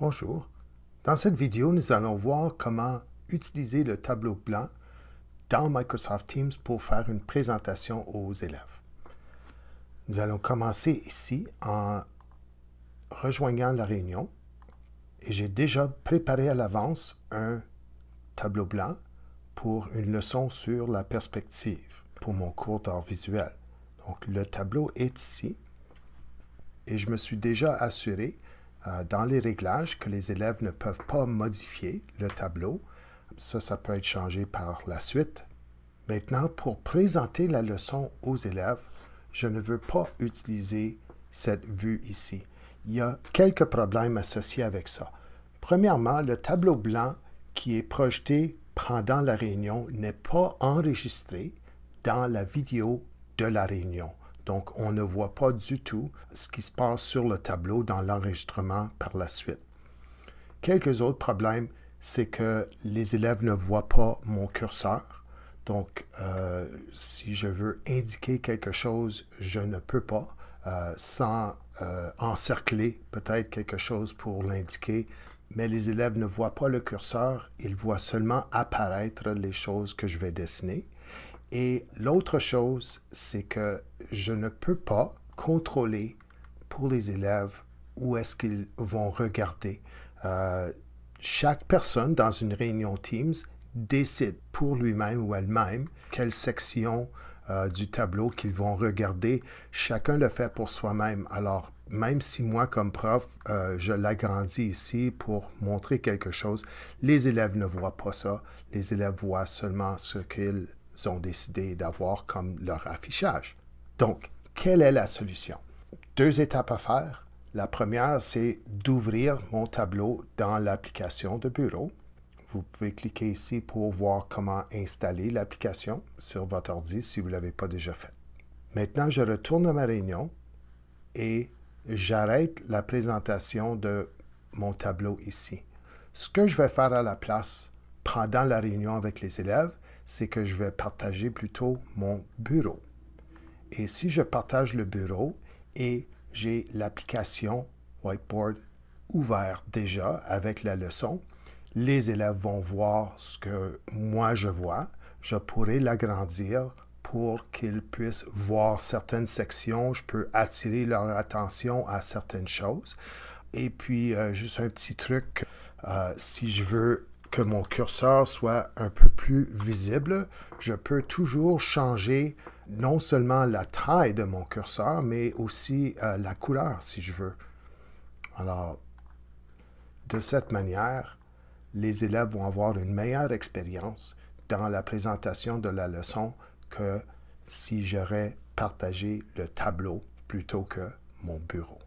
Bonjour. Dans cette vidéo, nous allons voir comment utiliser le tableau blanc dans Microsoft Teams pour faire une présentation aux élèves. Nous allons commencer ici en rejoignant la réunion et j'ai déjà préparé à l'avance un tableau blanc pour une leçon sur la perspective pour mon cours d'art visuel. Donc le tableau est ici et je me suis déjà assuré euh, dans les réglages que les élèves ne peuvent pas modifier le tableau. Ça, ça peut être changé par la suite. Maintenant, pour présenter la leçon aux élèves, je ne veux pas utiliser cette vue ici. Il y a quelques problèmes associés avec ça. Premièrement, le tableau blanc qui est projeté pendant la réunion n'est pas enregistré dans la vidéo de la réunion. Donc, on ne voit pas du tout ce qui se passe sur le tableau dans l'enregistrement par la suite. Quelques autres problèmes, c'est que les élèves ne voient pas mon curseur. Donc, euh, si je veux indiquer quelque chose, je ne peux pas euh, sans euh, encercler peut-être quelque chose pour l'indiquer. Mais les élèves ne voient pas le curseur, ils voient seulement apparaître les choses que je vais dessiner. Et l'autre chose, c'est que je ne peux pas contrôler pour les élèves où est-ce qu'ils vont regarder. Euh, chaque personne dans une réunion Teams décide pour lui-même ou elle-même quelle section euh, du tableau qu'ils vont regarder. Chacun le fait pour soi-même. Alors, même si moi, comme prof, euh, je l'agrandis ici pour montrer quelque chose, les élèves ne voient pas ça. Les élèves voient seulement ce qu'ils ont décidé d'avoir comme leur affichage. Donc, quelle est la solution? Deux étapes à faire. La première, c'est d'ouvrir mon tableau dans l'application de bureau. Vous pouvez cliquer ici pour voir comment installer l'application sur votre ordi si vous ne l'avez pas déjà fait. Maintenant, je retourne à ma réunion et j'arrête la présentation de mon tableau ici. Ce que je vais faire à la place pendant la réunion avec les élèves, c'est que je vais partager plutôt mon bureau. Et si je partage le bureau et j'ai l'application Whiteboard ouvert déjà avec la leçon, les élèves vont voir ce que moi je vois. Je pourrais l'agrandir pour qu'ils puissent voir certaines sections. Je peux attirer leur attention à certaines choses. Et puis, euh, juste un petit truc, euh, si je veux que mon curseur soit un peu plus visible, je peux toujours changer non seulement la taille de mon curseur, mais aussi euh, la couleur si je veux. Alors, de cette manière, les élèves vont avoir une meilleure expérience dans la présentation de la leçon que si j'aurais partagé le tableau plutôt que mon bureau.